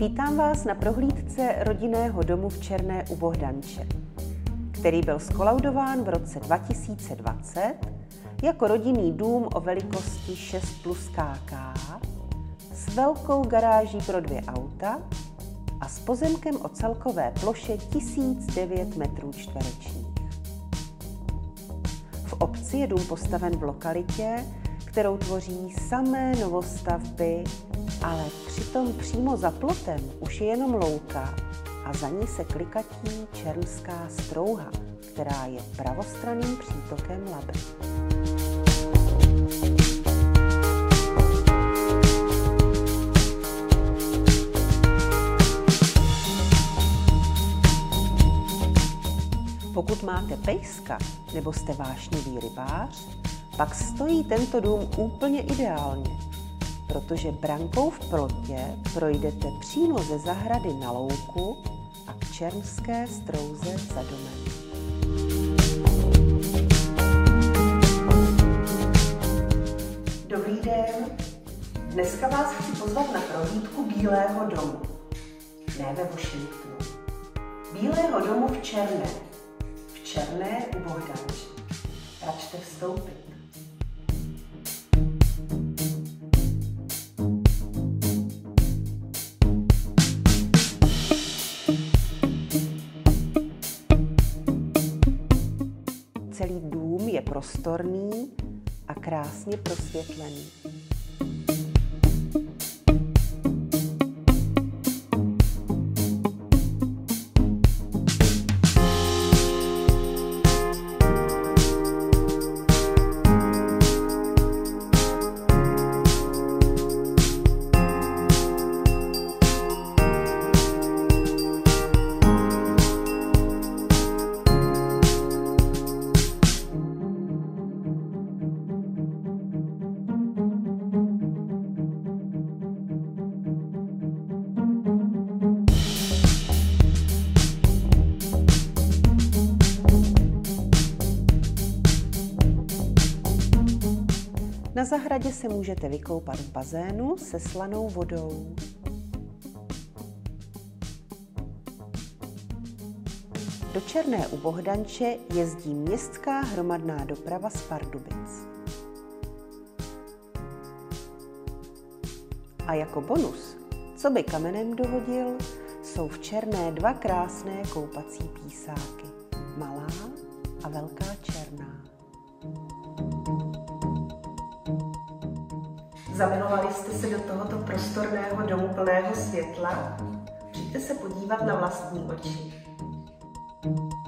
Vítám vás na prohlídce rodinného domu v Černé u Bohdanče, který byl skolaudován v roce 2020 jako rodinný dům o velikosti 6 plus KK s velkou garáží pro dvě auta a s pozemkem o celkové ploše 1009 metrů čtverečních. V obci je dům postaven v lokalitě, kterou tvoří samé novostavby, ale přitom přímo za plotem už je jenom louka a za ní se klikatí Černská strouha, která je pravostranným přítokem Labe. Pokud máte pejska nebo jste vášnivý rybář, pak stojí tento dům úplně ideálně, protože brankou v plotě projdete přímo ze zahrady na louku a k černské strouze za domem. Dobrý den, dneska vás chci pozvat na prohlídku Bílého domu. Ne ve Washingtonu. Bílého domu v Černé. V Černé u Bohdanče. Račte vstoupit. Prostorný a krásně prosvětlený. Na zahradě se můžete vykoupat v bazénu se slanou vodou. Do Černé u Bohdanče jezdí městská hromadná doprava z Pardubic. A jako bonus, co by kamenem dohodil, jsou v Černé dva krásné koupací písáky. Malá a velká černá. Zamilovali jste se do tohoto prostorného domu plného světla? Přijďte se podívat na vlastní oči. thank you